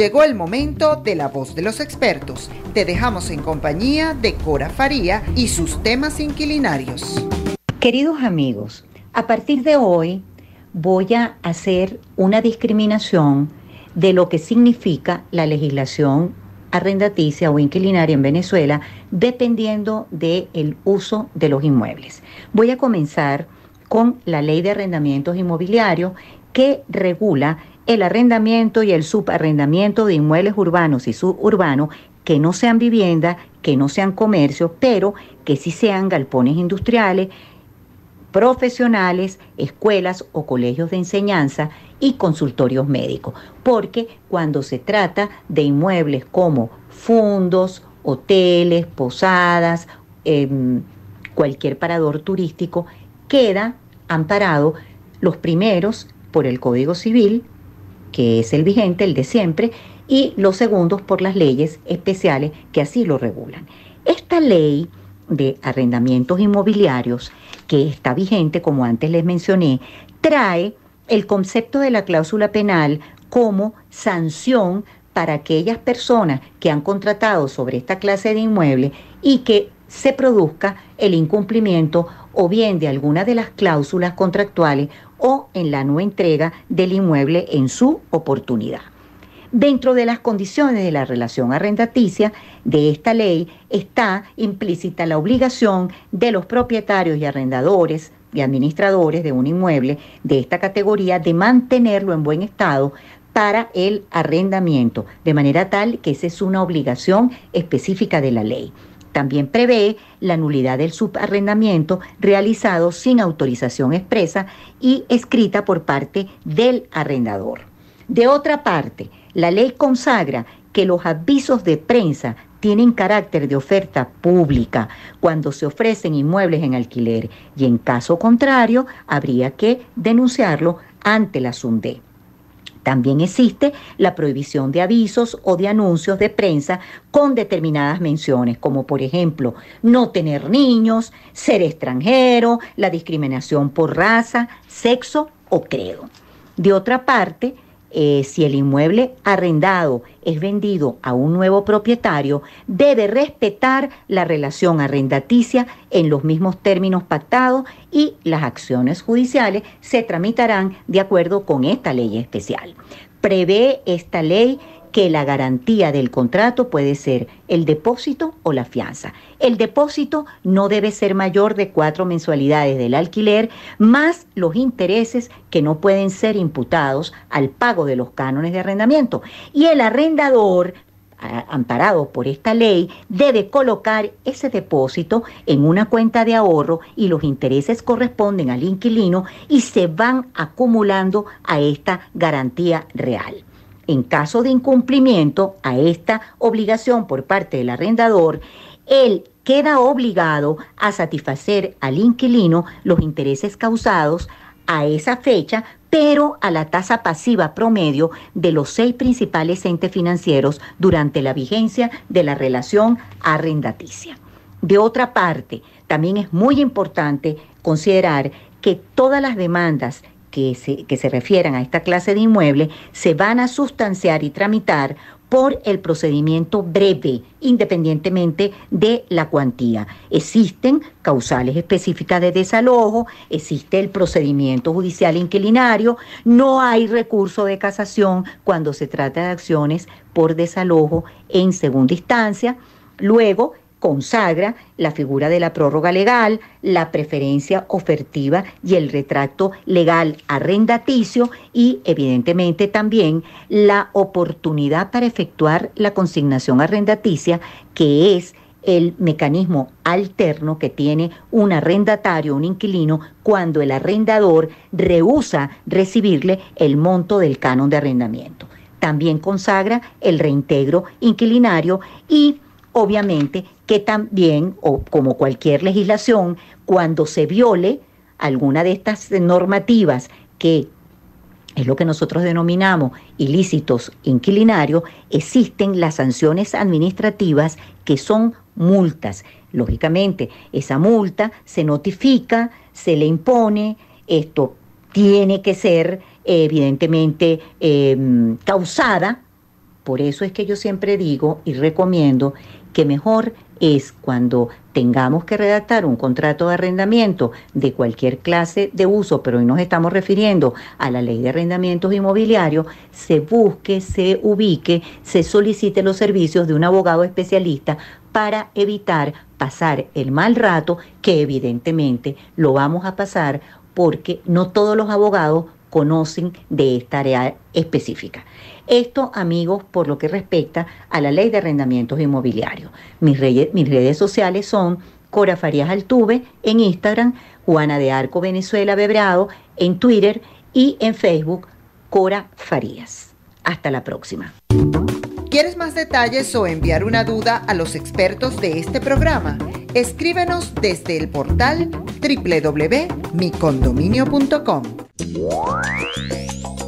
Llegó el momento de la voz de los expertos. Te dejamos en compañía de Cora Faría y sus temas inquilinarios. Queridos amigos, a partir de hoy voy a hacer una discriminación de lo que significa la legislación arrendaticia o inquilinaria en Venezuela dependiendo del uso de los inmuebles. Voy a comenzar con la ley de arrendamientos inmobiliarios que regula el arrendamiento y el subarrendamiento de inmuebles urbanos y suburbanos que no sean vivienda, que no sean comercio, pero que sí sean galpones industriales, profesionales, escuelas o colegios de enseñanza y consultorios médicos. Porque cuando se trata de inmuebles como fundos, hoteles, posadas, em, cualquier parador turístico, queda amparado los primeros por el Código Civil que es el vigente, el de siempre, y los segundos por las leyes especiales que así lo regulan. Esta ley de arrendamientos inmobiliarios, que está vigente, como antes les mencioné, trae el concepto de la cláusula penal como sanción para aquellas personas que han contratado sobre esta clase de inmueble y que se produzca el incumplimiento o bien de alguna de las cláusulas contractuales o en la no entrega del inmueble en su oportunidad. Dentro de las condiciones de la relación arrendaticia de esta ley está implícita la obligación de los propietarios y arrendadores y administradores de un inmueble de esta categoría de mantenerlo en buen estado para el arrendamiento, de manera tal que esa es una obligación específica de la ley. También prevé la nulidad del subarrendamiento realizado sin autorización expresa y escrita por parte del arrendador. De otra parte, la ley consagra que los avisos de prensa tienen carácter de oferta pública cuando se ofrecen inmuebles en alquiler y en caso contrario habría que denunciarlo ante la SUNDE. También existe la prohibición de avisos o de anuncios de prensa con determinadas menciones, como por ejemplo no tener niños, ser extranjero, la discriminación por raza, sexo o credo. De otra parte, eh, si el inmueble arrendado es vendido a un nuevo propietario, debe respetar la relación arrendaticia en los mismos términos pactados y las acciones judiciales se tramitarán de acuerdo con esta ley especial. Prevé esta ley que la garantía del contrato puede ser el depósito o la fianza. El depósito no debe ser mayor de cuatro mensualidades del alquiler, más los intereses que no pueden ser imputados al pago de los cánones de arrendamiento. Y el arrendador amparado por esta ley, debe colocar ese depósito en una cuenta de ahorro y los intereses corresponden al inquilino y se van acumulando a esta garantía real. En caso de incumplimiento a esta obligación por parte del arrendador, él queda obligado a satisfacer al inquilino los intereses causados a esa fecha, pero a la tasa pasiva promedio de los seis principales entes financieros durante la vigencia de la relación arrendaticia. De otra parte, también es muy importante considerar que todas las demandas que se, que se refieran a esta clase de inmueble se van a sustanciar y tramitar por el procedimiento breve, independientemente de la cuantía. Existen causales específicas de desalojo, existe el procedimiento judicial inquilinario, no hay recurso de casación cuando se trata de acciones por desalojo en segunda instancia. Luego, consagra la figura de la prórroga legal, la preferencia ofertiva y el retracto legal arrendaticio y evidentemente también la oportunidad para efectuar la consignación arrendaticia, que es el mecanismo alterno que tiene un arrendatario, un inquilino, cuando el arrendador rehúsa recibirle el monto del canon de arrendamiento. También consagra el reintegro inquilinario y obviamente que también, o como cualquier legislación, cuando se viole alguna de estas normativas que es lo que nosotros denominamos ilícitos inquilinarios, existen las sanciones administrativas que son multas. Lógicamente, esa multa se notifica, se le impone, esto tiene que ser evidentemente em, causada. Por eso es que yo siempre digo y recomiendo que mejor es cuando tengamos que redactar un contrato de arrendamiento de cualquier clase de uso, pero hoy nos estamos refiriendo a la ley de arrendamientos inmobiliarios, se busque, se ubique, se solicite los servicios de un abogado especialista para evitar pasar el mal rato que evidentemente lo vamos a pasar porque no todos los abogados conocen de esta área específica. Esto, amigos, por lo que respecta a la ley de arrendamientos inmobiliarios. Mis, mis redes sociales son Cora Farías Altuve en Instagram, Juana de Arco Venezuela Bebrado en Twitter y en Facebook Cora Farías. Hasta la próxima. ¿Quieres más detalles o enviar una duda a los expertos de este programa? Escríbenos desde el portal www.micondominio.com. Bye.